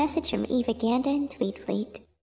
message from Eva Ganda and Tweet Fleet.